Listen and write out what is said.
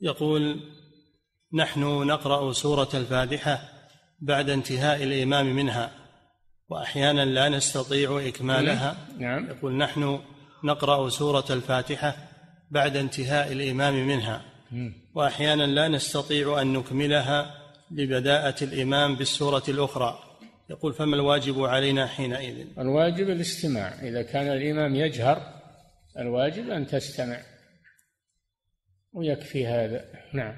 يقول نحن نقرأ سورة الفاتحة بعد انتهاء الإمام منها وأحيانا لا نستطيع إكمالها. نعم. يقول نحن نقرأ سورة الفاتحة بعد انتهاء الإمام منها. وأحيانا لا نستطيع أن نكملها لبداءة الإمام بالسورة الأخرى. يقول فما الواجب علينا حينئذ؟ الواجب الاستماع. إذا كان الإمام يجهر الواجب أن تستمع. ويكفي هذا. نعم.